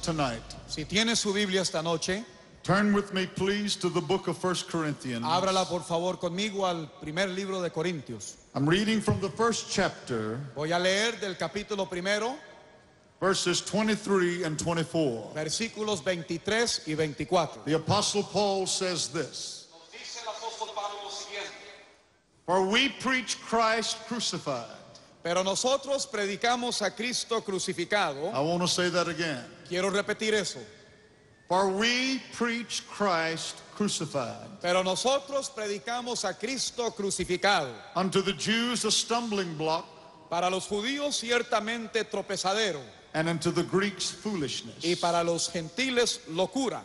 tonight. Si tiene su Biblia esta noche, Turn with me, please, to the book of First Corinthians. ábrala por favor conmigo al primer libro de Corintios. I'm reading from the first chapter, Voy a leer del capítulo primero, verses 23 and 24. versículos 23 y 24. The Apostle Paul says this. For we preach Christ crucified. Pero nosotros predicamos a Cristo crucificado. I want to say that again. Quiero repetir eso. For we preach Christ crucified. Pero nosotros predicamos a Cristo crucificado. Unto the Jews a stumbling block, Para los judíos ciertamente tropezadero and unto the Greeks foolishness. y para los gentiles locura.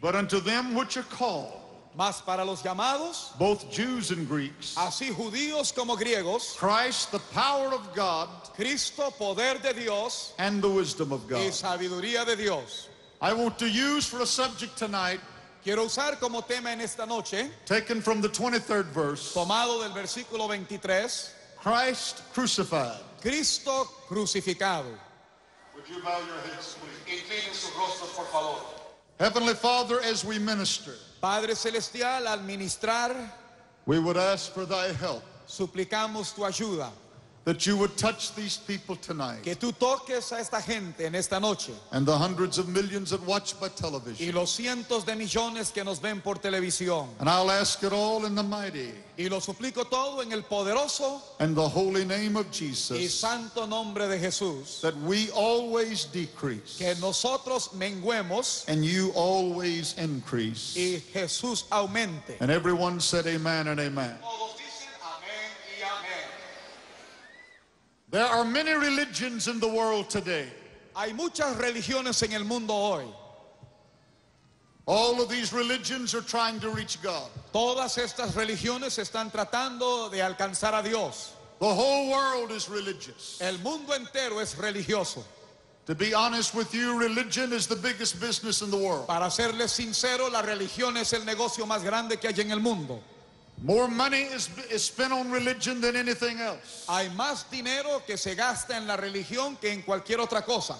But unto them which are called, Mas para los llamados, both Jews and Greeks, así judíos como griegos, Christ the power of God Cristo poder de Dios and the wisdom of y God. sabiduría de Dios. I want to use for a subject tonight, Quiero usar como tema en esta noche, taken from the 23rd verse, tomado del versículo 23, Christ crucified. Cristo crucificado. Would you bow your heads, please? Inclinen sus rostros, por favor. Heavenly Father, as we minister, Padre Celestial, al ministrar, we would ask for thy help, suplicamos tu ayuda, that you would touch these people tonight que tú toques a esta gente en esta noche and the hundreds of millions that watch by y television. los cientos de millones que nos ven por televisión. And I'll ask it all in the mighty Y lo suplico todo en el poderoso and the holy name of y Jesus, santo nombre de Jesús. that we always decrease Que nosotros menguemos and you always increase. y Jesús aumente. And everyone said amen and amen. Todos dicen amén y amén. There are many religions in the world today. Hay muchas religiones en el mundo hoy. All of these religions are trying to reach God. Todas estas religiones están tratando de alcanzar a Dios. The whole world is religious. El mundo entero es religioso. To be honest with you, religion is the biggest business in the world. Para serles sincero, la religión es el negocio más grande que hay en el mundo. More money is, is spent on religion than anything else. Hay más dinero que se gasta en la religión que en cualquier otra cosa.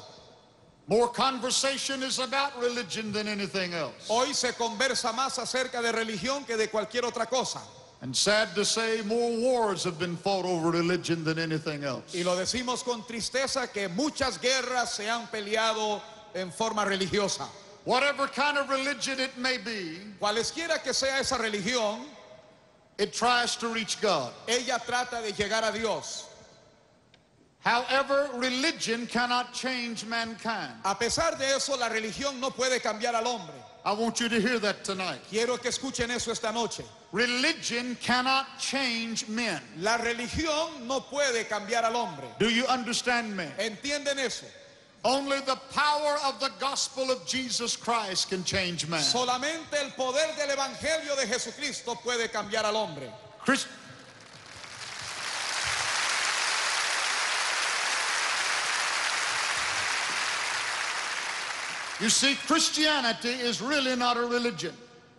More conversation is about religion than anything else. Hoy se conversa más acerca de religión que de cualquier otra cosa. And sad to say, more wars have been fought over religion than anything else. Y lo decimos con tristeza que muchas guerras se han peleado en forma religiosa. Whatever kind of religion it may be, Cualesquiera que sea esa religión, it tries to reach God. ella trata de llegar a Dios. However, religion cannot change mankind. A pesar de eso, la religión no puede cambiar al hombre. I want you to hear that tonight. Quiero que escuchen eso esta noche. Religion cannot change men. La religión no puede cambiar al hombre. Do you understand me? ¿Entienden eso? Only the power of the gospel of Jesus Christ can change man. Solamente el poder del Evangelio de Jesucristo puede cambiar al hombre. Christ- you see, Christianity is really not a religion.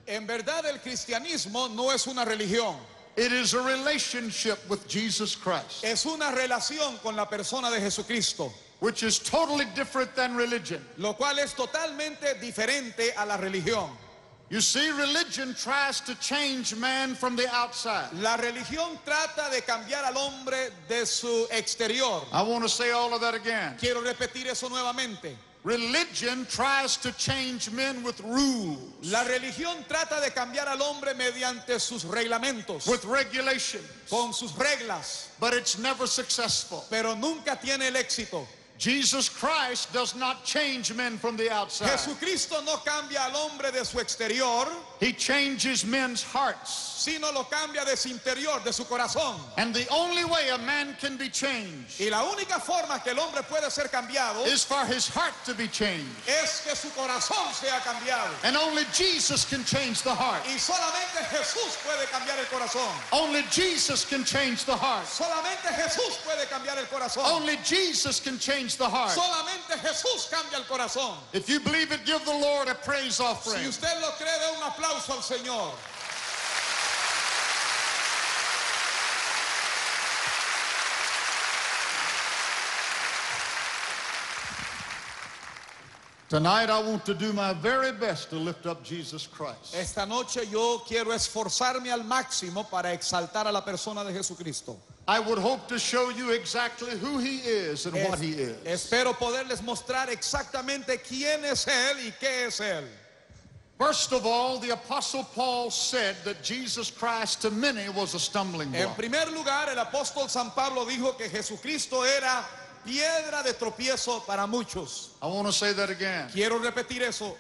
En verdad el cristianismo no es una religión, It is a relationship with Jesus Christ, es una relación con la persona de Jesucristo, which is totally different than religion. lo cual es totalmente diferente a la religión. You see, religion tries to change man from the outside. La religión trata de cambiar al hombre de su exterior. I want to say all of that again. Quiero repetir eso nuevamente. Religion tries to change men with rules, La religión trata de cambiar al hombre mediante sus reglamentos, with regulations, con sus reglas, but it's never successful. pero nunca tiene el éxito. Jesus Christ does not change men from the outside. Jesucristo no cambia al hombre de su exterior, He changes men's hearts. sino lo cambia de su interior, de su corazón. And the only way a man can be changed Y la única forma que el hombre puede ser cambiado is for his heart to be changed. es que su corazón sea cambiado. And only Jesus can change the heart. Y solamente Jesús puede cambiar el corazón. Only Jesus can change the heart. Solamente Jesús puede cambiar el corazón. Only Jesus can change the heart. Solamente Jesús cambia el corazón. If you believe it, give the Lord a praise Si offering. usted lo cree, dé un aplauso al Señor. Tonight, I want to do my very best to lift up Jesus Christ. Esta noche yo quiero esforzarme al máximo para exaltar a la persona de Jesucristo. I would hope to show you exactly who he is and what he is. Espero poderles mostrar exactamente quién es Él y qué es Él. First of all, the Apostle Paul said that Jesus Christ to many was a stumbling En block. primer lugar, el apóstol San Pablo dijo que Jesucristo era piedra de tropiezo para muchos. I want to say that again. Quiero repetir eso.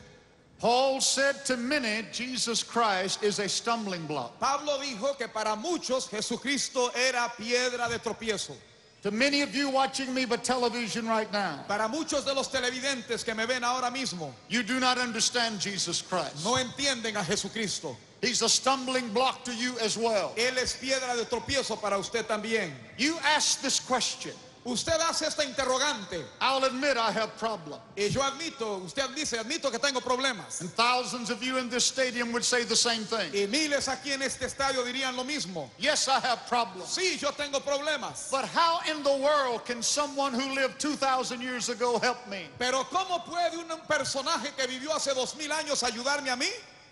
Paul said to many, Jesus Christ is a stumbling block. Pablo dijo que para muchos Jesucristo era piedra de tropiezo. To many of you watching me by television right now, Para muchos de los televidentes que me ven ahora mismo, you do not understand Jesus Christ. no entienden a Jesucristo. He's a stumbling block to you as well. Él es piedra de tropiezo para usted también. You ask this question. Usted hace esta interrogante I'll admit I have problems. y yo admito, usted dice, admito que tengo problemas. And thousands of you in this stadium would say the same thing. Y miles aquí en este estadio dirían lo mismo. Yes, I have problems. Sí, yo tengo problemas. But how in the world can someone who lived 2,000 years ago help me? Pero ¿cómo puede un personaje que vivió hace dos mil años ayudarme a mí?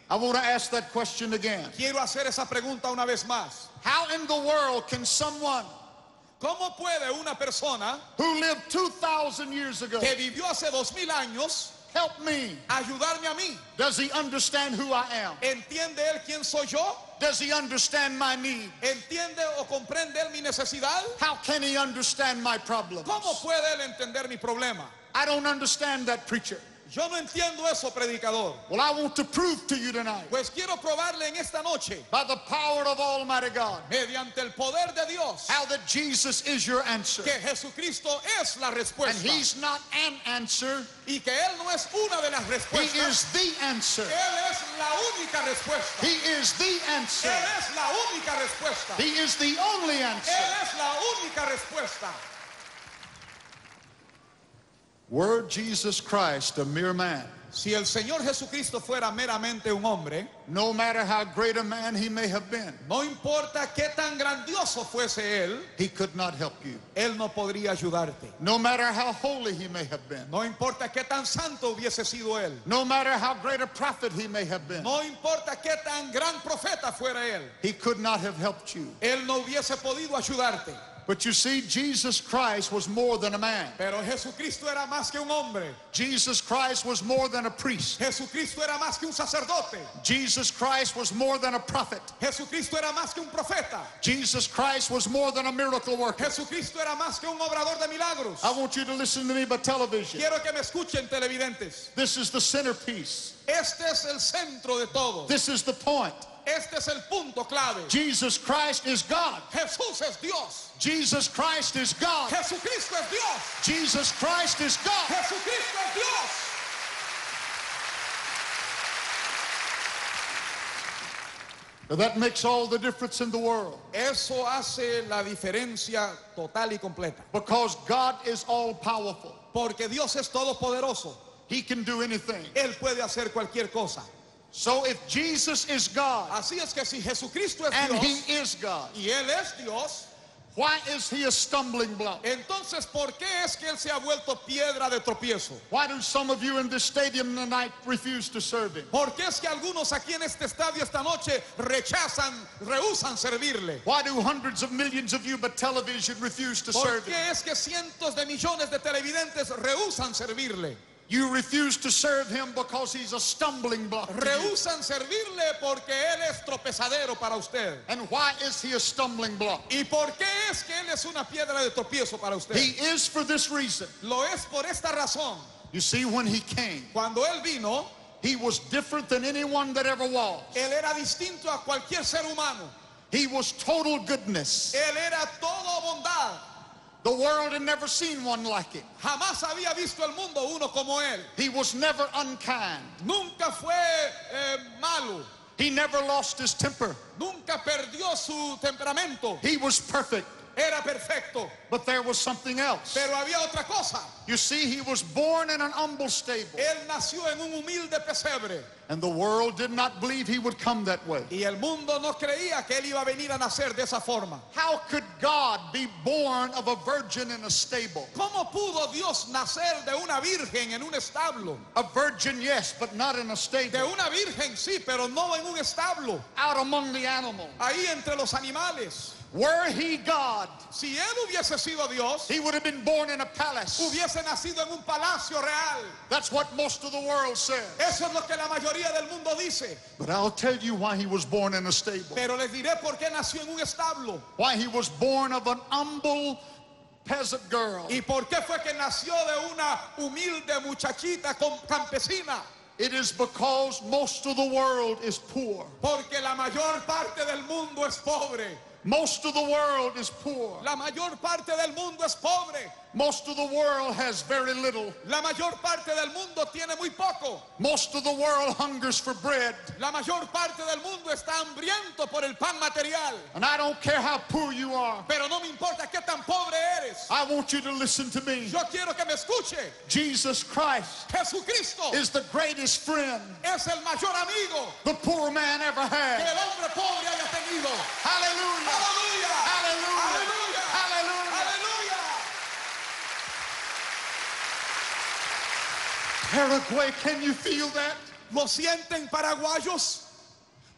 I want to ask that question again. Quiero hacer esa pregunta una vez más. How in the world can someone ¿Cómo puede una persona who lived 2,000 years ago que vivió hace dos mil años help me? ayudarme a mí? Does he understand who I am? ¿Entiende él quién soy yo? Does he understand my need? ¿Entiende o comprende él mi necesidad? How can he understand my problems? ¿Cómo puede él entender mi problema? I don't understand that preacher. Yo no entiendo eso, predicador. Well, I want to prove to you tonight Pues quiero probarle en esta noche, by the power of Almighty God mediante el poder de Dios, how that Jesus is your answer. que Jesucristo es la And respuesta he's not an answer, y que Él no es una de las he respuestas. is the answer. Él es la única respuesta. He is the answer. Él es la única respuesta. He is the only answer. Él es la única respuesta. Were Jesus Christ a mere man, Si el Señor Jesucristo fuera meramente un hombre, no matter how great a man he may have been, no importa qué tan grandioso fuese Él, he could not help you. Él no podría ayudarte. No matter how holy he may have been, No importa qué tan santo hubiese sido Él. no matter how great a prophet he may have been, No importa qué tan gran profeta fuera Él. he could not have helped you. Él no hubiese podido ayudarte. But you see, Jesus Christ was more than a man. Pero Jesucristo era más que un hombre. Jesus Christ was more than a priest. Jesucristo era más que un sacerdote. Jesus Christ was more than a prophet. Jesucristo era más que un profeta. Jesus Christ was more than a miracle worker. Jesucristo era más que un obrador de milagros. I want you to listen to me by television. Quiero que me escuchen televidentes. This is the centerpiece. Este es el centro de todo. This is the point. Este es el punto clave. Jesus Christ is God. Jesús es Dios. Jesus Christ is God. Jesucristo es Dios. Jesus Christ is God. Jesucristo es Dios. Now, That makes all the difference in the world Eso hace la diferencia total y completa. because God is all powerful. Porque Dios es todopoderoso. He can do anything. Él puede hacer cualquier cosa. So if Jesus is God Así es que si Jesucristo es and Dios he is God, y Él es Dios, why is he a stumbling block? entonces ¿por qué es que Él se ha vuelto piedra de tropiezo? Why do some of you in this stadium tonight refuse to serve him? ¿Por qué es que algunos aquí en este estadio esta noche rechazan, rehusan servirle? Why do hundreds of millions of you by television refuse to ¿Por serve him? qué es que cientos de millones de televidentes rehusan servirle? You refuse to serve him because he's a stumbling block. Rehusan servirle porque Él es tropezadero para usted. And why is he a stumbling block? ¿Y por qué es que Él es una piedra de tropiezo para usted? He is for this reason. Lo es por esta razón. You see, when he came, Cuando Él vino, he was different than anyone that ever was. Él era distinto a cualquier ser humano. He was total goodness. Él era todo bondad. The world had never seen one like him. Jamás había visto el mundo uno como Él. He was never unkind. Nunca fue eh, malo. He never lost his temper. Nunca perdió su temperamento. He was perfect. Era perfecto. But there was something else. Pero había otra cosa. You see, he was born in an humble stable. Él nació en un humilde pesebre. And the world did not believe he would come that way. Y el mundo no creía que él iba a venir a nacer de esa forma. How could God be born of a virgin in a stable? ¿Cómo pudo Dios nacer de una virgen en un establo? A virgin, yes, but not in a stable. De una virgen sí, pero no en un establo. Out among the animals. Ahí entre los animales. Were he God, Si él hubiese sido Dios, he would have been born in a palace. hubiese nacido en un palacio real. That's what most of the world says. Eso es lo que la mayoría del mundo dice. But I'll tell you why he was born in a stable. Pero les diré por qué nació en un establo. Why he was born of an humble peasant girl. ¿Y por qué fue que nació de una humilde muchachita campesina? It is because most of the world is poor. Porque la mayor parte del mundo es pobre. Most of the world is poor. La mayor parte del mundo es pobre. Most of the world has very little. La mayor parte del mundo tiene muy poco. Most of the world hungers for bread. La mayor parte del mundo está hambriento por el pan material. And I don't care how poor you are. Pero no me importa qué tan pobre eres. I want you to listen to me. Yo quiero que me escuche. Jesus Christ Jesucristo is the greatest friend es el mayor amigo the poor man ever que had. el hombre pobre haya tenido. Hallelujah. Hallelujah. Paraguay, can you feel that? ¿Lo sienten paraguayos?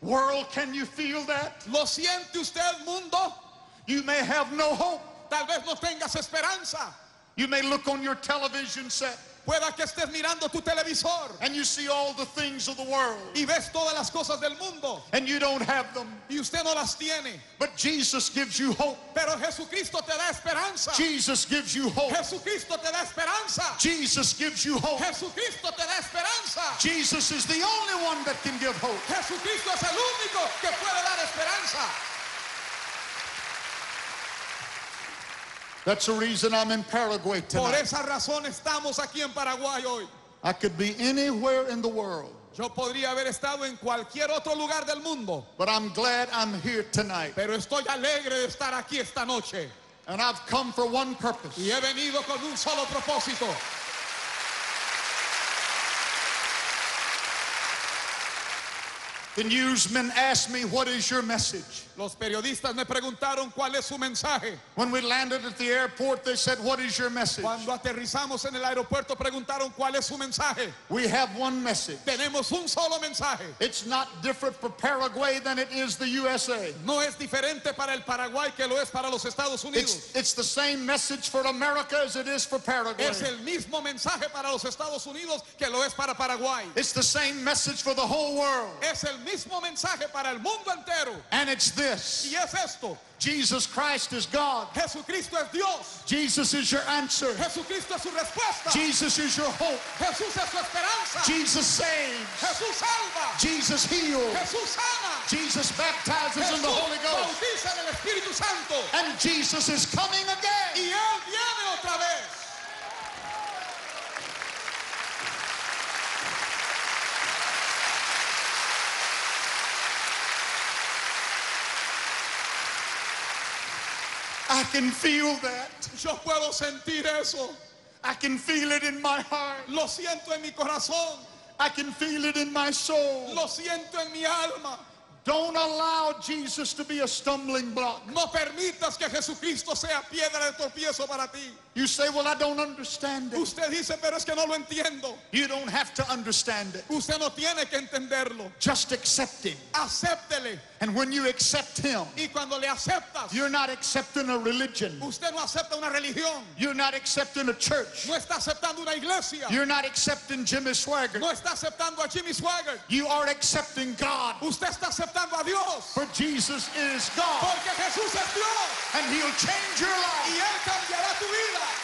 World, can you feel that? ¿Lo siente usted, mundo? You may have no hope. Tal vez no tengas esperanza. You may look on your television set Pueda que estés mirando tu televisor and you see all the things of the world y ves todas las cosas del mundo and you don't have them. y usted no las tiene. But Jesus gives you hope. Pero Jesucristo te da esperanza. Jesus gives you hope. Jesucristo te da esperanza. Jesus gives you hope. Jesucristo te da esperanza. Jesus is the only one that can give hope. Jesucristo es el único que puede dar esperanza. That's the reason I'm in Paraguay Por tonight. esa razón estamos aquí en Paraguay hoy. I could be anywhere in the world, Yo podría haber estado en cualquier otro lugar del mundo, but I'm glad I'm here tonight. pero estoy alegre de estar aquí esta noche. And I've come for one purpose. Y he venido con un solo propósito. The newsmen asked me, What is your message? Los periodistas me preguntaron cuál es su mensaje. When we landed at the airport, they said, What is your message? Cuando aterrizamos en el aeropuerto preguntaron cuál es su mensaje. We have one message. Tenemos un solo mensaje. It's not different for Paraguay than it is the USA. No es diferente para el Paraguay que lo es para los Estados Unidos. It's, it's the same message for America as it is for Paraguay. Es el mismo mensaje para los Estados Unidos que lo es para Paraguay. It's the same message for the whole world. Es el mismo mensaje para el mundo entero. And it's this Y es esto. Jesus Christ is God. Jesucristo es Dios. Jesus is your answer. Jesucristo es su respuesta. Jesus is your hope. Jesús es su esperanza. Jesus saves. Jesús salva. Jesus heals. Jesús sana. Jesus baptizes in the Holy Ghost. bautiza en el Espíritu Santo. And Jesus is coming again. Y Él viene otra vez. I can feel that. Yo puedo sentir eso. I can feel it in my heart. Lo siento en mi corazón. I can feel it in my soul. Lo siento en mi alma. Don't allow Jesus to be a stumbling block. No permitas que Jesucristo sea piedra de tropiezo para ti. You say, Well, I don't understand it. Usted dice, pero es que no lo entiendo. You don't have to understand it. Usted no tiene que entenderlo. Just accept Him. Acéptele. And when you accept Him, Y cuando le aceptas, you're not accepting a religion. usted no acepta una religión. You're not accepting a church. No está aceptando una iglesia. You're not accepting Jimmy Swaggart. No está aceptando a Jimmy Swaggart. You are accepting God. Usted está aceptando a Dios. For Jesus is God. Porque Jesús es Dios. And He'll change your Y life. Él cambiará tu vida.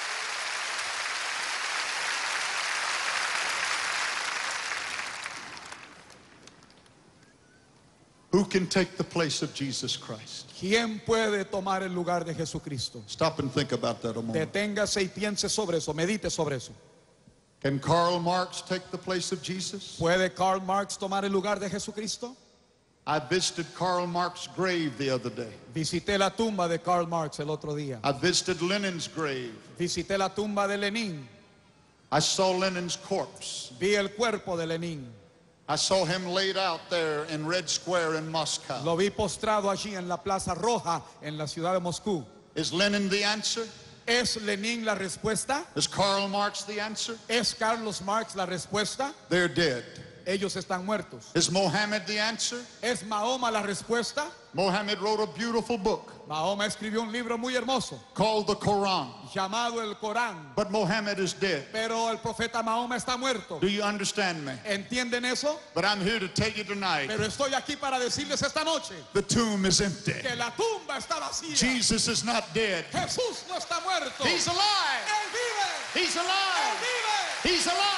Who can take the place of Jesus Christ? ¿Quién puede tomar el lugar de Jesucristo? Stop and think about that a moment. Deténgase y piense sobre eso, medite sobre eso. Can Karl Marx take the place of Jesus? ¿Puede Karl Marx tomar el lugar de Jesucristo? I visited Karl Marx's grave the other day. Visité la tumba de Karl Marx el otro día. I visited Lenin's grave. Visité la tumba de Lenin. I saw Lenin's corpse. Vi el cuerpo de Lenin. I saw him laid out there in Red Square in Moscow. Lo vi postrado allí en la Plaza Roja en la ciudad de Moscú. Is Lenin the answer? ¿Es Lenin la respuesta? Is Karl Marx the answer? ¿Es Carlos Marx la respuesta? They're dead. Ellos están muertos. Is Mohammed the answer? ¿Es Mahoma la respuesta? Mohammed wrote a beautiful book Mahoma escribió un libro muy hermoso called the Quran. llamado el Corán. But Mohammed is dead. Pero el profeta Mahoma está muerto. Do you understand me? ¿Entienden eso? But I'm here to tell you tonight Pero estoy aquí para decirles esta noche the tomb is empty. que la tumba está vacía. Jesus is not dead. Jesús no está muerto. He's alive. Él vive. He's Él alive. vive. He's Él alive.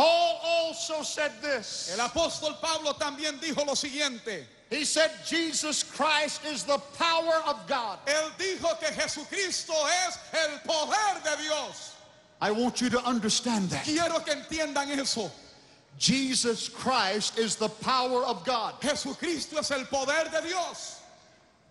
Paul also said this. El apóstol Pablo también dijo lo siguiente. He said Jesus Christ is the power of God. Él dijo que Jesucristo es el poder de Dios. I want you to understand that. Quiero que entiendan eso. Jesus Christ is the power of God. Jesucristo es el poder de Dios.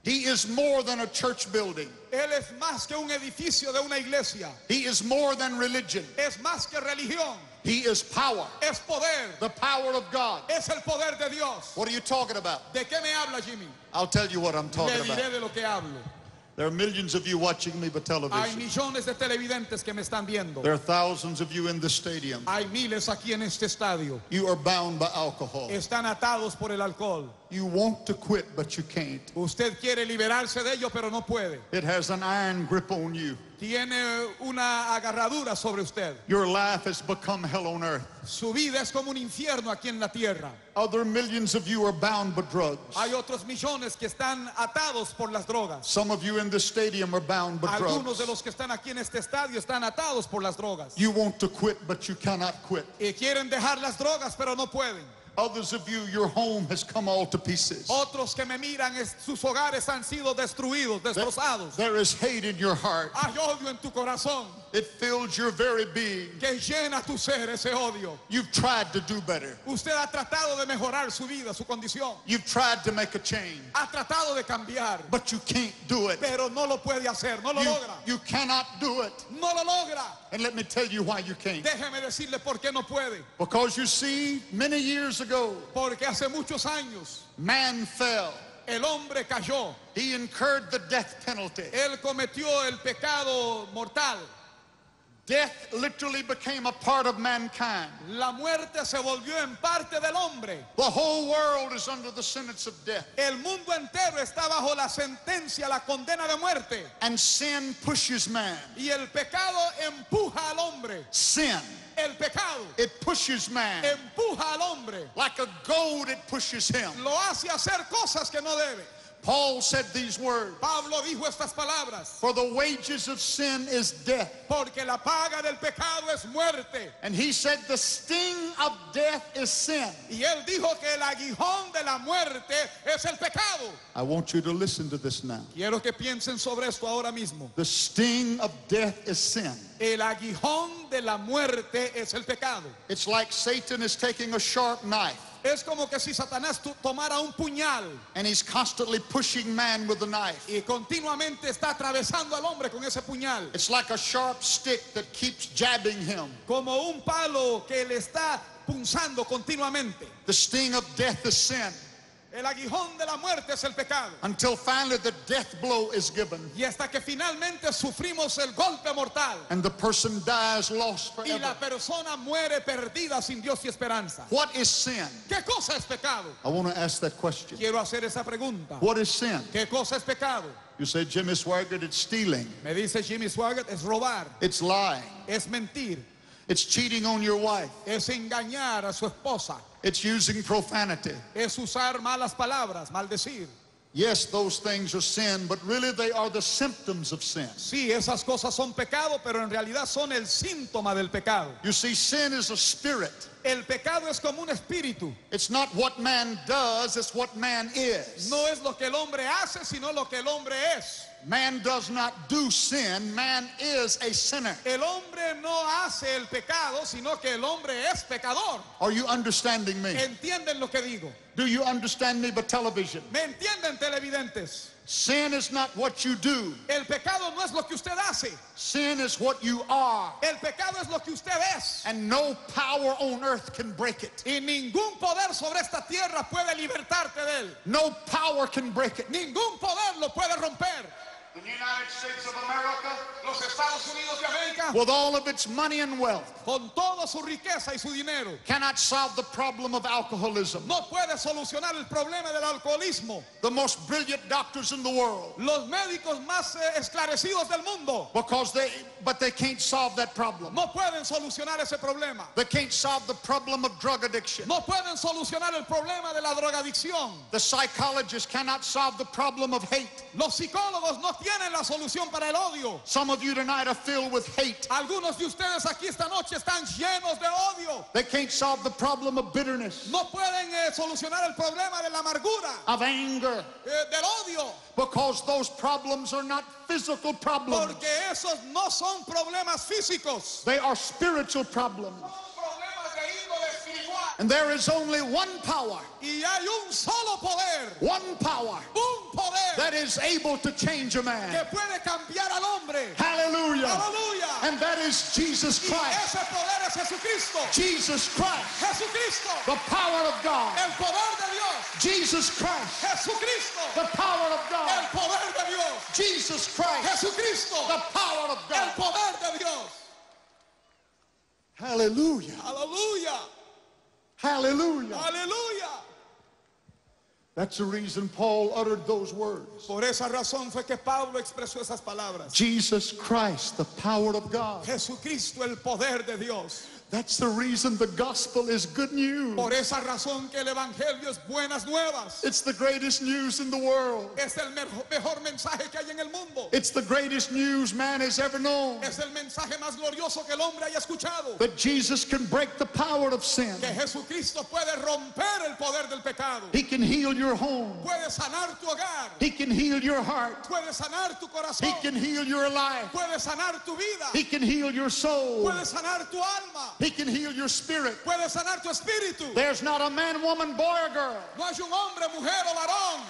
He is more than a church building. Él es más que un edificio de una iglesia. He is more than religion. Es más que religión. He is power. Es poder. The power of God. Es el poder de Dios. What are you talking about? ¿De qué me habla Jimmy? I'll tell you what I'm Le talking about. De lo que hablo. There are millions of you watching me by Hay television. millones de televidentes que me están viendo. There are thousands of you in the stadium. Hay miles aquí en este estadio. You are bound by alcohol. Están atados por el alcohol. You want to quit, but you can't. Usted quiere liberarse de ello, pero no puede. It has an iron grip on you. Tiene una agarradura sobre usted. Your life has become hell on earth. Su vida es como un infierno aquí en la tierra. Other millions of you are bound by drugs. Hay otros millones que están atados por las drogas. Some of you in the stadium are bound by Algunos de drugs. los que están aquí en este estadio están atados por las drogas. You want to quit, but you cannot quit. Y quieren dejar las drogas, pero no pueden. Others of you, your home has come all to pieces. Otros que me miran, es- sus hogares han sido destruidos, destrozados. There is hate in your heart. Hay odio en tu corazón It fills your very being. que llena tu ser ese odio. You've tried to do better. Usted ha tratado de mejorar su vida, su condición. You've tried to make a change, Ha tratado de cambiar, but you can't do it. pero no lo puede hacer, no lo You, logra. you cannot do it. No lo logra. And let me tell you why you can't. Déjeme decirle por qué no puede. Because you see, many years ago, Porque hace muchos años man fell. el hombre cayó. He incurred the death penalty. Él cometió el pecado mortal. Death literally became a part of mankind. La muerte se volvió en parte del hombre. The whole world is under the sentence of death. El mundo entero está bajo la sentencia, la condena de muerte. And sin pushes man. Y el pecado empuja al hombre. Sin, El pecado it pushes man. empuja al hombre. Like a goad, it pushes him. Lo hace hacer cosas que no debe. Paul said these words Pablo dijo estas palabras. For the wages of sin is death. Porque la paga del pecado es muerte. And he said the sting of death is sin. Y él dijo que el aguijón de la muerte es el pecado. I want you to listen to this now. Quiero que piensen sobre esto ahora mismo. The sting of death is sin. El aguijón de la muerte es el pecado. It's like Satan is taking a sharp knife Es como que si Satanás tomara un puñal and he's constantly pushing man with the knife. y continuamente está atravesando al hombre con ese puñal. It's like a sharp stick that keeps jabbing him. Como un palo que le está punzando continuamente. The sting of death is sin El aguijón de la muerte es el pecado. until finally the death blow is given Y hasta que finalmente sufrimos el golpe mortal and the person dies lost y la forever. persona muere perdida sin Dios y esperanza. What is sin? ¿Qué cosa es pecado? I want to ask that question. Quiero hacer esa pregunta. What is sin? ¿Qué cosa es pecado? You say, Jimmy Swaggart, it's stealing, Me dice Jimmy Swaggart, es robar, it's lying, es mentir, it's cheating on your wife, es engañar a su esposa, it's using profanity. es usar malas palabras, maldecir. Yes, those things are sin, but really they are the symptoms of sin. Sí, esas cosas son pecado, pero en realidad son el síntoma del pecado. You see, sin is a spirit. El pecado es como un espíritu. It's not what man does, it's what man is. No es lo que el hombre hace, sino lo que el hombre es. Man does not do sin, man is a sinner. El hombre no hace el pecado, sino que el hombre es pecador. Are you understanding me? ¿Entienden lo que digo? Do you understand me by television? ¿Me entienden televidentes? Sin is not what you do. El pecado no es lo que usted hace. Sin is what you are. El pecado es lo que usted es. And no power on earth can break it. Y ningún poder sobre esta tierra puede libertarte de él. No power can break it. Ningún poder lo puede romper. The United States of America, Los Estados Unidos de América, with all of its money and wealth, con toda su riqueza y su dinero, cannot solve the problem of alcoholism. no puede solucionar el problema del alcoholismo. The most brilliant doctors in the world, Los médicos más eh, esclarecidos del mundo because they, but they can't solve that problem. no pueden solucionar ese problema. They can't solve the problem of drug addiction. No pueden solucionar el problema de la drogadicción. The psychologists cannot solve the problem of hate. Los psicólogos no tienen la solución para el odio. Some of you tonight are filled with hate. Algunos de ustedes aquí esta noche están llenos de odio. They can't solve the problem of bitterness, No pueden eh, solucionar el problema de la amargura, of anger, eh, del odio, because those problems are not physical problems. porque esos no son problemas físicos. They are spiritual problems. And there is only one power, Y hay un solo poder, one power un poder that is able to change a que man. puede cambiar al hombre. Hallelujah. Aleluya. And that is Jesus Y Christ. ese poder es Jesucristo. Jesus Christ, Jesucristo, the power of God. el poder de Dios. Jesus Christ, Jesucristo, the power of el God. poder de Dios. Jesus Christ, Jesucristo, the power of el God. poder de Dios. Hallelujah. Aleluya, Hallelujah. Hallelujah. That's the reason Paul uttered those words. Por esa razón fue que Pablo expresó esas palabras. Jesus Christ, the power of God. Jesucristo, el poder de Dios. That's the reason the gospel is good news. Por esa razón que el Evangelio es buenas nuevas. It's the greatest news in the world. Es el mejor, mensaje que hay en el mundo. It's the greatest news man has ever known. Es el mensaje más glorioso que el hombre haya escuchado. That Jesus can break the power of sin. Que Jesucristo puede romper el poder del pecado. He can heal your home. Puede sanar tu hogar. He can heal your heart. Puede sanar tu He can heal your life. Puede sanar tu vida. He can heal your soul. Puede sanar tu alma. He can heal your spirit. Puede sanar tu espíritu. There's not a man, woman, boy, or girl No hay un hombre, mujer o varón.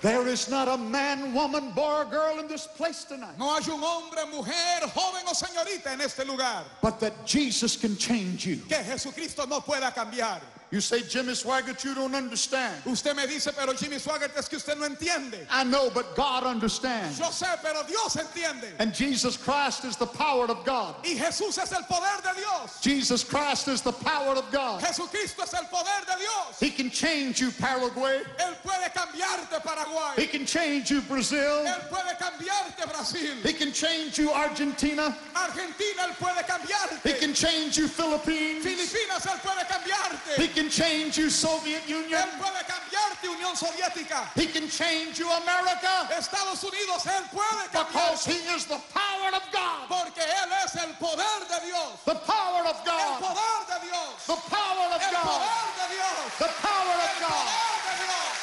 There is not a man, woman, boy, or girl in this place tonight. No hay un hombre, mujer, joven o señorita en este lugar. But that Jesus can change you. Que Jesucristo no pueda cambiar. You say, Jimmy Swaggart, you don't understand. Usted me dice, pero Jimmy Swaggart es que usted no entiende. I know, but God understands. Yo sé, pero Dios entiende. And Jesus Christ is the power of God. Y Jesús es el poder de Dios. Jesus Christ is the power of God. Jesucristo es el poder de Dios. He can change you, Paraguay. Él puede cambiarte Paraguay. He can change you, Brazil. Él puede cambiarte Brasil. He can change you, Argentina. Argentina, Él puede cambiarte. He can change you, Philippines. Filipinas, Él puede cambiarte. He can change you, Soviet Union. Él puede cambiarte Unión Soviética. He can change you, America. Estados Unidos, Él puede Because. He is the power of God. Porque Él es el poder de Dios. The power of El God. poder de Dios. The power of El God. poder de Dios. The power of El God. poder de Dios.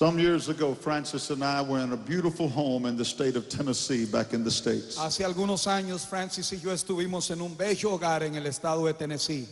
Some years ago, Frances and I were in a beautiful home in the state of Tennessee, back in the States. Hace algunos años, Frances y yo estuvimos en un bello hogar en el estado de Tennessee.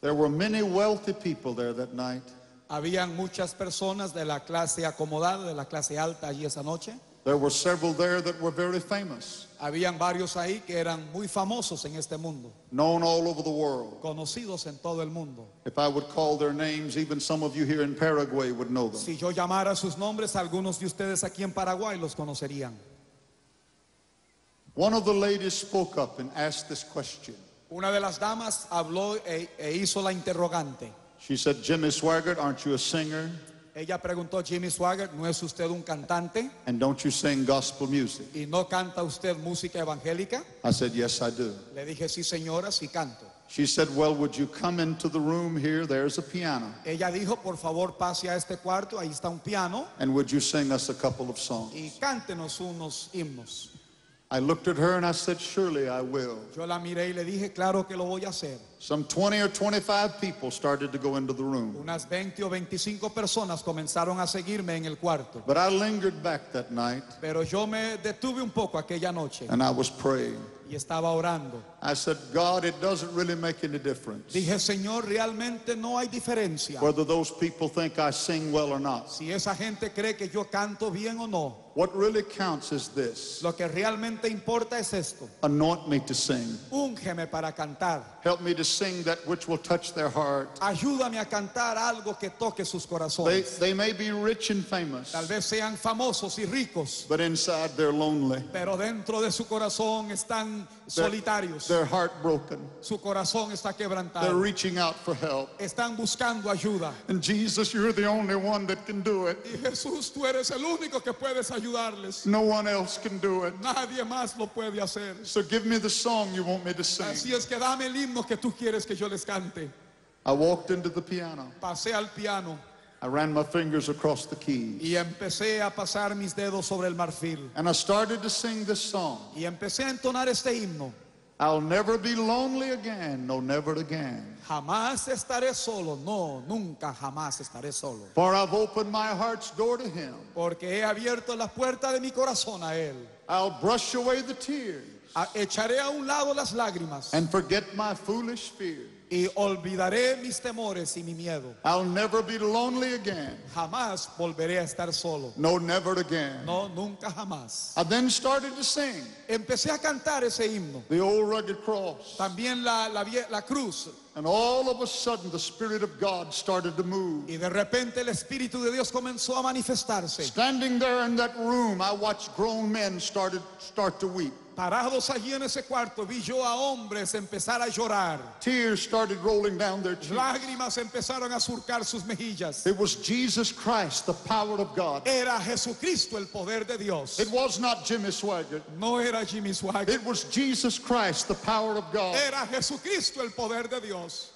There were many wealthy people there that night. Habían muchas personas de la clase acomodada, de la clase alta allí esa noche. There were several there that were very famous, Habían varios ahí que eran muy famosos en este mundo, known all over the world. conocidos en todo el mundo. If I would call their names, even some of you here in Paraguay would know them. Si yo llamara sus nombres, algunos de ustedes aquí en Paraguay los conocerían. One of the ladies spoke up and asked this question. Una de las damas habló e, e hizo la interrogante. She said, Jimmy Swaggart, aren't you a singer? Ella preguntó, Jimmy Swagger, ¿no es usted un cantante? And don't you sing gospel music? ¿Y no canta usted música evangélica? I said, Yes, I do. Le dije, sí señora, sí canto. She said, Well, would you come into the room here? There's a piano. Ella dijo, por favor, pase a este cuarto, ahí está un piano, And would you sing us a couple of songs? y cántenos unos himnos. I looked at her and I said, Surely I will. Yo la miré y le dije, claro que lo voy a hacer. Some 20 or 25 people started to go into the room. Unas 20 o 25 personas comenzaron a seguirme en el cuarto. But I lingered back that night Pero yo me detuve un poco aquella noche and I was praying. Y estaba orando. I said, God, it doesn't really make any difference Dije, Señor, realmente no hay diferencia. whether those people think I sing well or not. Si esa gente cree que yo canto bien o no, What really counts is this lo que realmente importa es esto. anoint me to sing. Úngeme para cantar. Help me to sing that which will touch their heart. Ayúdame a cantar algo que toque sus They, corazones. they may be rich and famous, Tal vez sean famosos y ricos, but inside they're lonely. pero dentro de su corazón están solitarios. They're heartbroken. Su corazón está They're quebrantado. reaching out for help. Están buscando ayuda. And Jesus, you're the only one that can do it. Y Jesús, tú eres el único que puedes ayudarles. No one else can do it. Nadie más lo puede hacer. So give me the song you want me to sing. Así es que dame el himno que tú quieres que yo les cante. I walked into the piano. Pasé al piano I ran my fingers across the keys. y empecé a pasar mis dedos sobre el marfil. And I started to sing this song. Y empecé a entonar este himno. I'll never be lonely again. No, never again. Jamás estaré solo. No, nunca jamás estaré solo. For I've opened my heart's door to him. Porque he abierto la puerta de mi corazón a Él. I'll brush away the tears A- echaré a un lado las lágrimas and forget my foolish fear. Y olvidaré mis temores y mi miedo. I'll never be lonely again. Jamás volveré a estar solo. No, never again. No, nunca jamás. I then started to sing Empecé a cantar ese himno. the old rugged cross. También la, la, la cruz. And all of a sudden, the Spirit of God started to move. Y de repente el Espíritu de Dios comenzó a manifestarse. Standing there in that room, I watched grown men started start to weep. Parados allí en ese cuarto vi yo a hombres empezar a llorar. Tears started rolling down their cheeks. Lágrimas empezaron a surcar sus mejillas. It was Jesus Christ, the power of God. Era Jesucristo el poder de Dios. It was not Jimmy Swaggart. No era Jimmy Swagger. It was Jesus Christ, the power of God. Era Jesucristo el poder de Dios.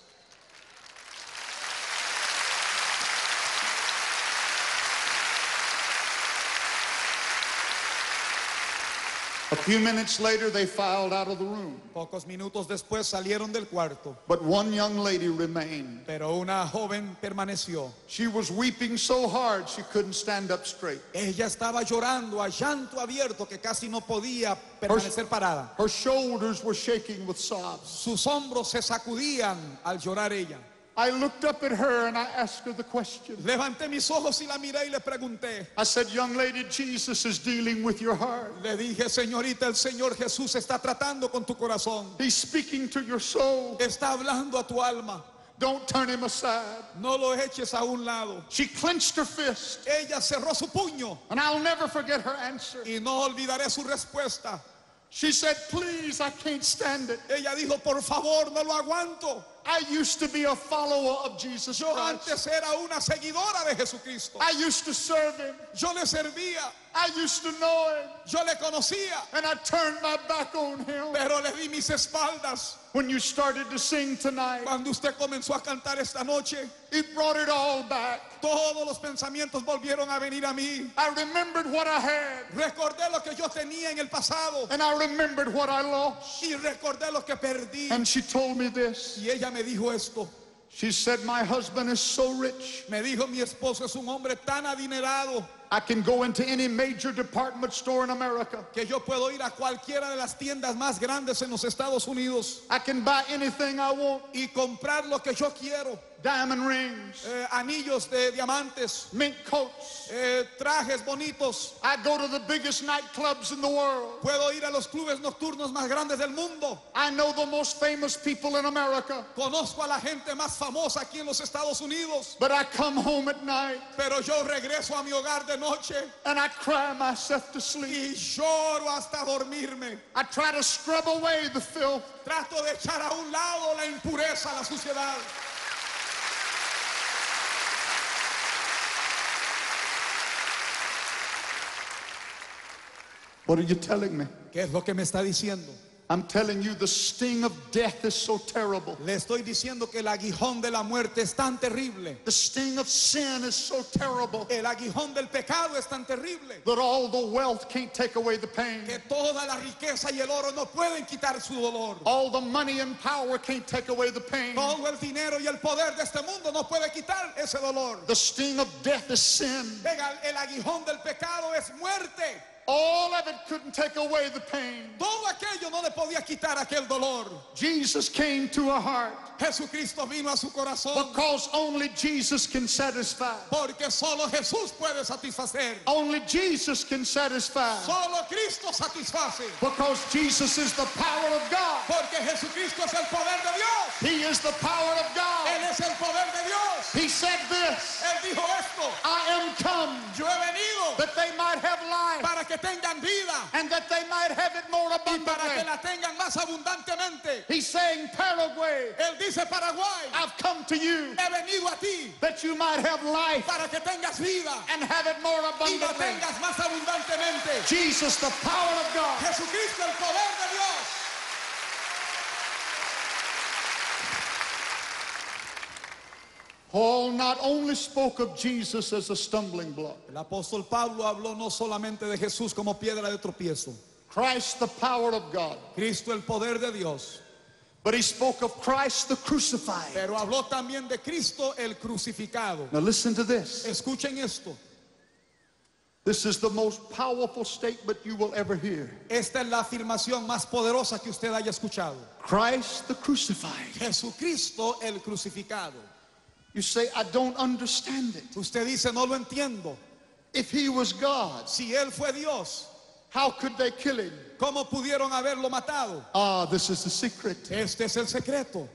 A few minutes later, they filed out of the room. Pocos minutos después salieron del cuarto, But one young lady remained. pero una joven permaneció. She was weeping so hard she couldn't stand up straight. Ella estaba llorando a llanto abierto que casi no podía permanecer parada. Her shoulders were shaking with sobs. Sus hombros se sacudían al llorar ella. I looked up at her and I asked her the question. Levanté mis ojos y la miré y le pregunté. I said, Young lady, Jesus is dealing with your heart. Le dije, señorita, el Señor Jesús está tratando con tu corazón. He's speaking to your soul. Está hablando a tu alma. Don't turn him aside. No lo eches a un lado. She clenched her fist, Ella cerró su puño and I'll never forget her answer. y no olvidaré su respuesta. She said, Please, I can't stand it. Ella dijo, por favor, no lo aguanto. I used to be a follower of Jesus Yo Christ. antes era una seguidora de Jesucristo. I used to serve him. Yo le servía, I used to know him. yo le conocía, And I turned my back on him. pero le di mis espaldas. When you started to sing tonight, Cuando usted comenzó a cantar esta noche, it brought it all back. todos los pensamientos volvieron a venir a mí. I remembered what I had, Recordé lo que yo tenía en el pasado and I remembered what I lost. y recordé lo que perdí. And she told me this. Y ella me dijo esto. She said, My husband is so rich. Me dijo, mi esposo es un hombre tan adinerado I can go into any major department store in America. que yo puedo ir a cualquiera de las tiendas más grandes en los Estados Unidos I can buy anything I want. y comprar lo que yo quiero. Diamond rings, Eh, anillos de diamantes, mink coats. eh, trajes bonitos. I go to the biggest nightclubs in the world. Puedo ir a los clubes nocturnos más grandes del mundo. I know the most famous people in America. Conozco a la gente más famosa aquí en los Estados Unidos. But I come home at night Pero yo regreso a mi hogar de noche and I cry myself to sleep. y lloro hasta dormirme. I try to scrub away the filth. Trato de echar a un lado la impureza, la suciedad. What are you telling me? ¿Qué es lo que me está diciendo? I'm telling you, the sting of death is so terrible. Le estoy diciendo que el aguijón de la muerte es tan terrible. The sting of sin is so terrible El aguijón del pecado es tan terrible that all the wealth can't take away the pain. que toda la riqueza y el oro no pueden quitar su dolor. All the money and power can't take away the pain. Todo el dinero y el poder de este mundo no puede quitar ese dolor. The sting of death is sin. El aguijón del pecado es muerte. All of it couldn't take away the pain. Todo aquello no le podía quitar aquel dolor. Jesus came to a heart Jesucristo vino a su corazón because only Jesus can satisfy. porque solo Jesús puede satisfacer. Only Jesus can satisfy Solo Cristo satisface. because Jesus is the power of God. Porque Jesucristo es el poder de Dios. He is the power of Él God. es el poder de Dios. He said this Él dijo esto. I am come Yo he venido that they might have life para que tengan vida and that they might have it more y para que abundantly. la tengan más abundantemente. He's saying, Paraguay, Él dice Paraguay, I've come to you he venido a ti that you might have life para que tengas vida and have it more y abundantly. tengas más abundantemente. Jesus, the power of God. Jesucristo el poder de Dios. Paul not only spoke of Jesus as a stumbling block, El apóstol Pablo habló no solamente de Jesús como piedra de tropiezo, Christ the power of God, Cristo el poder de Dios, but he spoke of Christ the crucified. pero habló también de Cristo el crucificado. Now listen to this. Escuchen esto. This is the most powerful statement you will ever hear. Esta es la afirmación más poderosa que usted haya escuchado. Christ the crucified. Jesucristo el crucificado. You say, I don't understand it. Usted dice, no lo entiendo. If he was God, Si él fue Dios, how could they kill him? ¿cómo pudieron haberlo matado? Ah, this is the secret. Este es el secreto.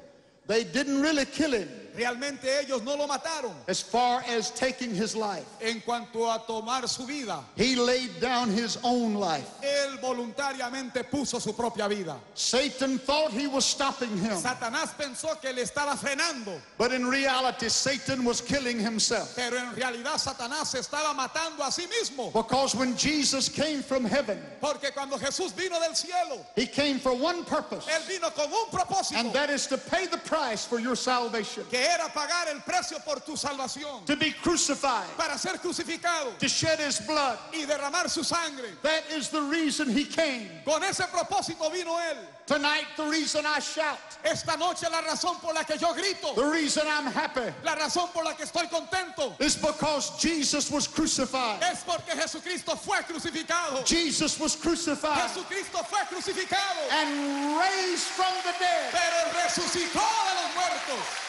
They didn't really kill him Realmente ellos no lo mataron as far as taking his life. en cuanto a tomar su vida. He laid down his own life. Él voluntariamente puso su propia vida. Satan thought he was stopping him, Satanás pensó que le estaba frenando, but in reality, Satan was killing himself. pero en realidad Satanás se estaba matando a sí mismo. Because when Jesus came from heaven, Porque cuando Jesús vino del cielo, he came for one purpose, Él vino con un propósito, and that is to pay the price for your salvation, que era pagar el precio por tu salvación, to be crucified, para ser crucificado to shed his blood. y derramar su sangre. That is the reason he came. Con ese propósito vino Él. Tonight, the reason I shout, Esta noche la razón por la que yo grito, the reason I'm happy, la razón por la que estoy contento, is because Jesus was crucified. es porque Jesucristo fue crucificado. Jesus was crucified Jesucristo fue crucificado, and raised from the dead. pero resucitó de los muertos.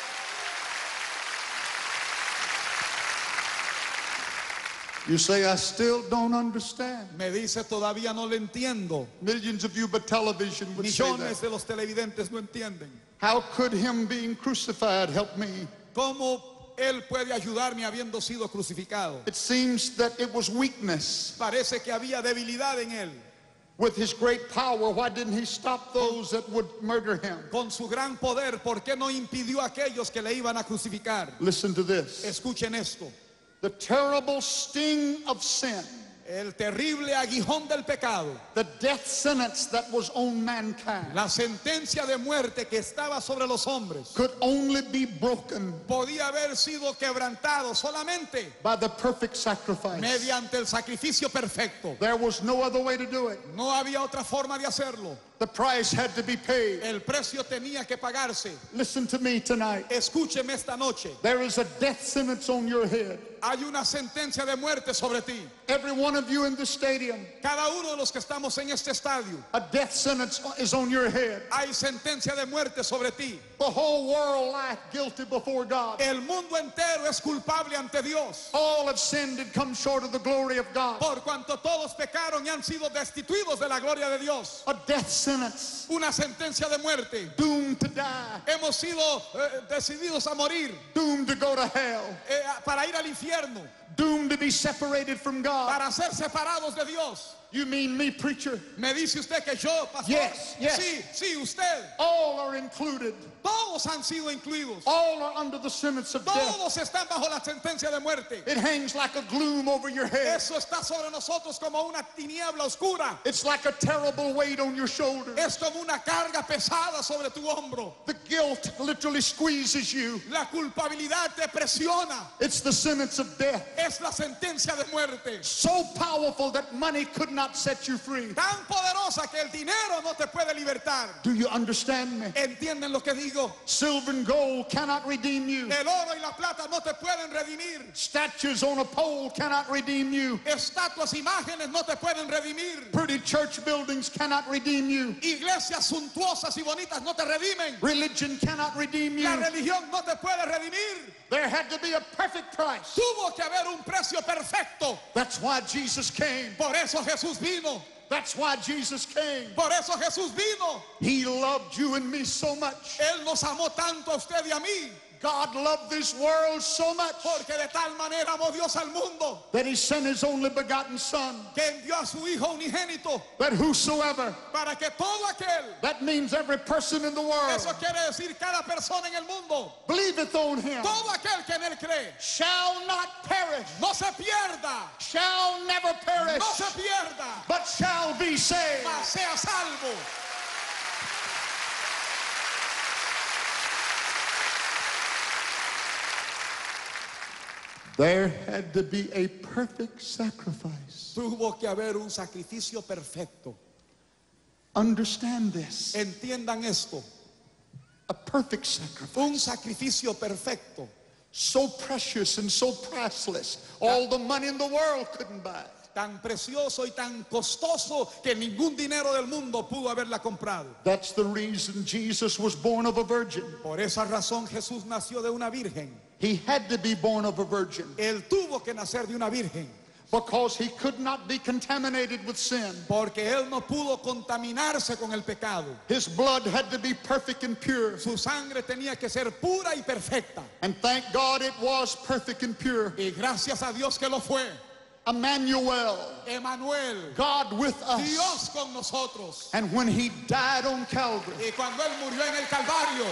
You say, I still don't understand. Me dice, todavía no lo entiendo. Millions of you, but television would say Millones de los televidentes no entienden. How could him being crucified help me? ¿Cómo Él puede ayudarme habiendo sido crucificado? It seems that it was weakness. Parece que había debilidad en Él. With his great power, why didn't he stop those that would murder him? Con su gran poder, ¿por qué no impidió a aquellos que le iban a crucificar? Listen to this. Escuchen esto. The terrible sting of sin, El terrible aguijón del pecado, the death sentence that was on mankind, la sentencia de muerte que estaba sobre los hombres, could only be broken podía haber sido quebrantado solamente by the perfect sacrifice. mediante el sacrificio perfecto. There was no other way to do it. No había otra forma de hacerlo. The price had to be paid. El precio tenía que pagarse. Listen to me tonight. Escúcheme esta noche. There is a death sentence on your head. Hay una sentencia de muerte sobre ti. Every one of you in the stadium, Cada uno de los que estamos en este estadio, a death sentence is on your head. hay sentencia de muerte sobre ti. The whole world lies guilty before God. El mundo entero es culpable ante Dios. All have sinned and come short of the glory of God. Por cuanto todos pecaron y han sido destituidos de la gloria de Dios. A death sentence, Una sentencia de muerte. doomed to die, Hemos sido eh, decididos a morir doomed to go to hell, eh, para ir al infierno, doomed to be separated from God. para ser separados de Dios. You mean me, preacher? ¿Me dice usted que yo, pastor? Yes, yes. Sí, sí, usted. All are included. Todos han sido incluidos. All are under the sentence of death. Todos están bajo la sentencia de muerte. It hangs like a gloom over your head. Eso está sobre nosotros como una tiniebla oscura. It's like a terrible weight on your shoulder. Es como una carga pesada sobre tu hombro. The guilt literally squeezes you. La culpabilidad te presiona. It's the sentence of death. Es la sentencia de muerte. So powerful that money could not set you free. Tan poderosa que el dinero no te puede libertar. Do you understand me? ¿Entienden lo que digo? Silver and gold cannot redeem you. El oro y la plata no te pueden redimir. Statues on a pole cannot redeem you. Estatuas, imágenes no te pueden redimir. Pretty church buildings cannot redeem you. Iglesias suntuosas y bonitas no te redimen. Religion cannot redeem you. La religión no te puede redimir. There had to be a perfect price. Tuvo que haber un precio perfecto. That's why Jesus came. Por eso Jesús vino. That's why Jesus came. Por eso Jesús vino. He loved you and me so much. Él nos amó tanto a usted y a mí. God loved this world so much Porque de tal manera amó Dios al mundo that he sent his only begotten Son, que envió a su Hijo unigénito that whosoever, para que todo aquel, that means every person in the world, eso quiere decir cada persona en el mundo, believeth on him, todo aquel que en él cree, shall not perish, no se pierda, shall never perish, no se pierda, but shall be saved. mas sea salvo. There had to be a perfect sacrifice. Tuvo que haber un sacrificio perfecto. Understand this. Entiendan esto, A perfect sacrifice. un sacrificio perfecto, So precious and so priceless. All the money in the world couldn't buy it. tan precioso y tan costoso que ningún dinero del mundo pudo haberla comprado. That's the reason Jesus was born of a virgin. Por esa razón Jesús nació de una virgen. He had to be born of a virgin Él tuvo que nacer de una virgen because he could not be contaminated with sin. porque él no pudo contaminarse con el pecado. His blood had to be perfect and pure. Su sangre tenía que ser pura y perfecta. And thank God it was perfect and pure. Y gracias a Dios que lo fue. Emmanuel, Emanuel, God with us. Dios con nosotros. And when he died on Calvary, Y cuando él murió en el Calvario,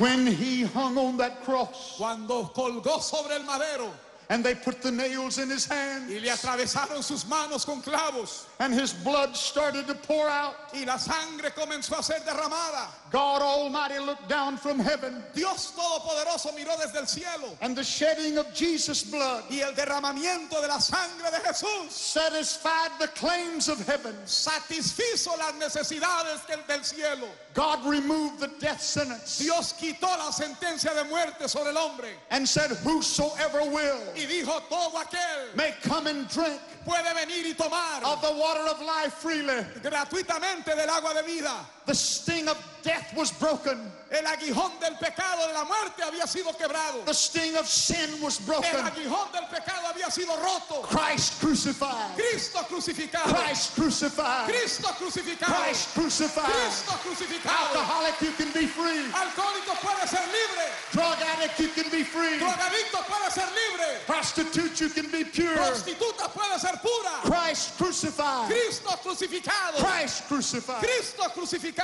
when he hung on that cross cuando colgó sobre el madero and they put the nails in his hands y le atravesaron sus manos con clavos and his blood started to pour out, y la sangre comenzó a ser derramada, God Almighty looked down from heaven Dios Todopoderoso miró desde el cielo and the shedding of Jesus' blood y el derramamiento de la sangre de Jesús satisfied the claims of heaven. satisfizo las necesidades del- cielo. God removed the death sentence Dios quitó la sentencia de muerte sobre el hombre and said, Whosoever will y dijo todo aquel may come and drink puede venir y tomar of the water of life freely. gratuitamente del agua de vida. The sting of death was broken, El aguijón del pecado de la muerte había sido quebrado. the sting of sin was El broken. aguijón del pecado había sido roto. Christ crucified. Cristo crucificado. Christ crucified. Cristo crucificado. Christ crucified. Cristo crucificado. Alcoholic, you can be free. Alcohólico puede ser libre. Drug addict, you can be free. Drogadicto puede ser libre. Prostitute, you can be pure. Prostituta puede ser pura. Christ crucified. Cristo crucificado. Christ crucified. Cristo crucificado.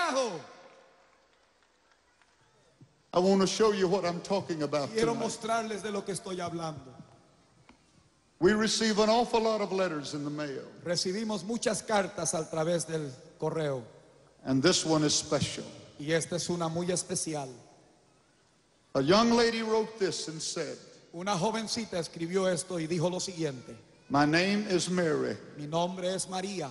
I want to show you what I'm talking about. Quiero tonight. mostrarles de lo que estoy hablando. We receive an awful lot of letters in the mail, Recibimos muchas cartas a través del correo and this one is special. y esta es una muy especial. A young lady wrote this and said, Una jovencita escribió esto y dijo lo siguiente. My name is Mary. Mi nombre es María.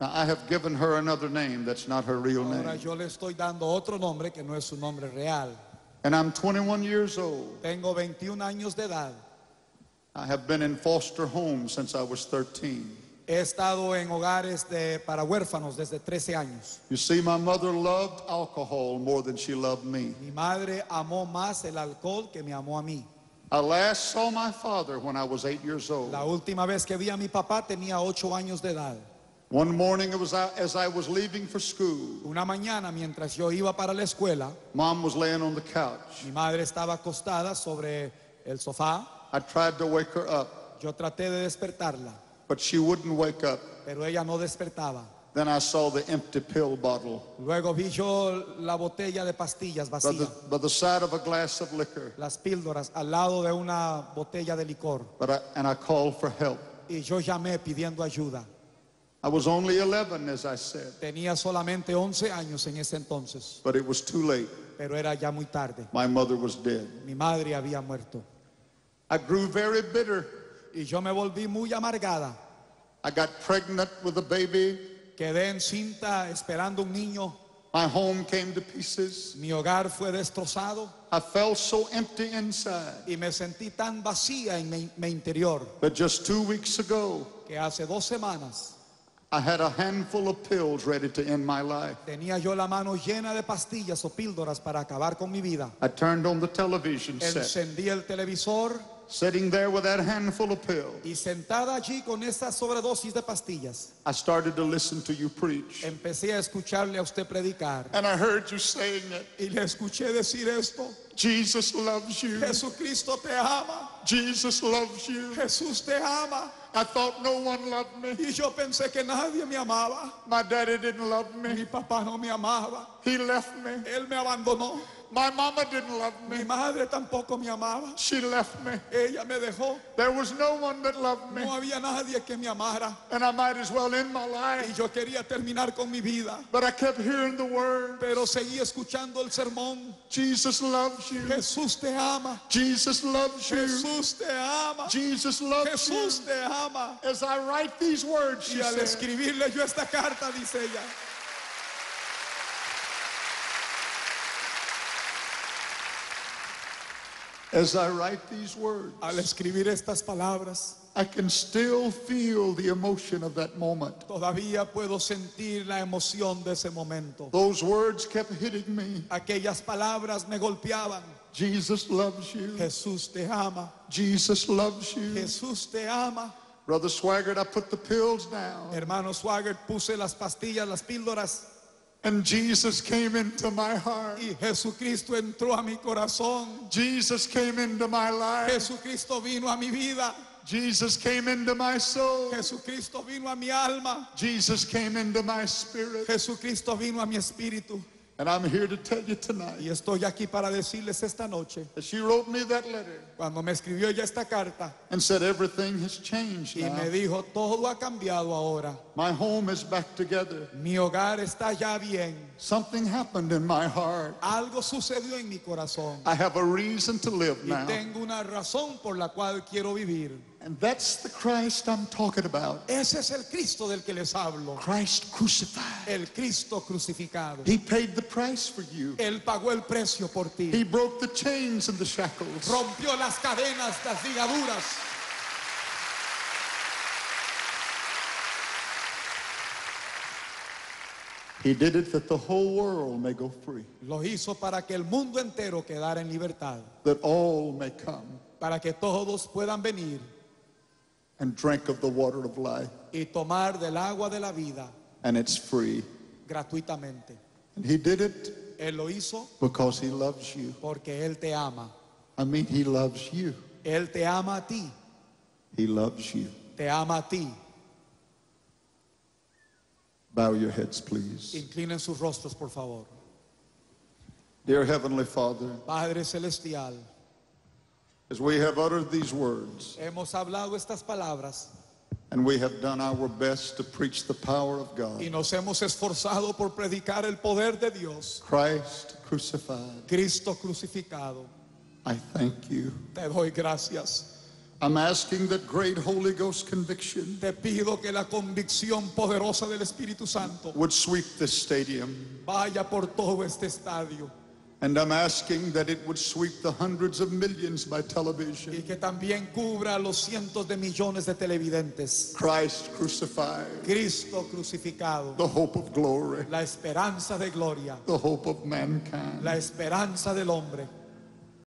Now, I have given her another name that's not her real Ahora name. yo le estoy dando otro nombre que no es su nombre real. And I'm 21 years old. Tengo 21 años de edad. I have been in foster homes since I was 13. He estado en hogares de, para huérfanos desde 13 años. You see, my mother loved alcohol more than she loved me. Mi madre amó más el alcohol que me amó a mí. I last saw my father when I was eight years old. La última vez que vi a mi papá tenía 8 años de edad. One morning, it was out- as I was leaving for school, Una mañana mientras yo iba para la escuela, mom was laying on the couch. mi madre estaba acostada sobre el sofá. I tried to wake her up, Yo traté de despertarla, but she wouldn't wake up. pero ella no despertaba. Then I saw the empty pill bottle Luego vi yo la botella de pastillas by vacía, the, by the side of a glass of liquor, las píldoras al lado de una botella de licor. but I, and I called for help. Y yo llamé pidiendo ayuda. I was only 11, as I said, Tenía solamente 11 años en ese entonces, but it was too late. pero era ya muy tarde. My mother was dead. Mi madre había muerto. I grew very bitter. Y yo me volví muy amargada. I got pregnant with a baby. Quedé encinta esperando un niño. My home came to pieces. Mi hogar fue destrozado I felt so empty inside y me sentí tan vacía en mi, mi interior that just two weeks ago, que hace dos semanas I had a handful of pills ready to end my life. tenía yo la mano llena de pastillas o píldoras para acabar con mi vida. I turned on the television set, Encendí el televisor sitting there with that handful of pills. y sentada allí con esa sobredosis de pastillas, I started to listen to you preach. empecé a escucharle a usted predicar And I heard you saying it. y le escuché decir esto. Jesus loves you. Jesucristo te ama, Jesus loves you. Jesús te ama. I thought no one loved me. Y yo pensé que nadie me amaba. My daddy didn't love me. Mi papá no me amaba. He left me. Él me abandonó. My mama didn't love Mi me. madre tampoco me amaba. She left me. Ella me dejó. There was no one that loved me. No había nadie que me amara. And I might as well end my Y life. yo quería terminar con mi vida. But I kept hearing the word Pero seguí escuchando el sermón. Jesus loves you. Jesús te ama. Jesus loves you. Jesús te ama. Jesus loves Jesús you. te ama. As I write these words, she Y al said, escribirle yo esta carta, dice ella, as I write these words, al escribir estas palabras, I can still feel the emotion of that moment. todavía puedo sentir la emoción de ese momento. Those words kept hitting me. Aquellas palabras me golpeaban. Jesus loves you. Jesús te ama. Jesus loves you. Jesús te ama. Brother Swaggart, I put the pills down. Hermano Swagger, puse las pastillas, las píldoras And Jesus came into my heart. y Jesucristo entró a mi corazón. Jesus came into my life. Jesucristo vino a mi vida. Jesus came into my soul. Jesucristo vino a mi alma. Jesus came into my spirit. Jesucristo vino a mi espíritu. And I'm here to tell you tonight Y estoy aquí para decirles esta noche, that she wrote me that letter cuando me escribió ella esta carta and said everything has changed y now. me dijo, todo ha cambiado ahora. My home is back together. Mi hogar está ya bien. Something happened in my heart. Algo sucedió en mi corazón. I have a reason to live Y now. tengo una razón por la cual quiero vivir. And that's the Christ I'm talking about. Ese es el Cristo del que les hablo. Christ crucified. El Cristo crucificado. He paid the price for you. Él pagó el precio por ti. He broke the chains and the shackles. Rompió las cadenas, las ligaduras. He did it that the whole world may go free, Lo hizo para que el mundo entero quedara en libertad. that all may come Para que todos puedan venir and drink of the water of life. y tomar del agua de la vida And it's free. gratuitamente. And he did it Él lo hizo because he loves you. porque Él te ama. I mean, he loves you. Él te ama a ti. He loves you. Te ama a ti. Bow your heads, please. Inclinen sus rostros, por favor. Dear Heavenly Father, Padre Celestial, as we have uttered these words hemos hablado estas palabras and we have done our best to preach the power of God, y nos hemos esforzado por predicar el poder de Dios. Christ crucified, Cristo crucificado. I thank you. Te doy gracias. I'm asking that great Holy Ghost conviction Te pido que la convicción poderosa del Espíritu Santo would sweep this stadium. vaya por todo este estadio And I'm asking that it would sweep the hundreds of millions by y television. que también cubra los cientos de millones de televidentes. Christ crucified, Cristo crucificado, the hope of glory, la esperanza de gloria, the hope of mankind. la esperanza del hombre.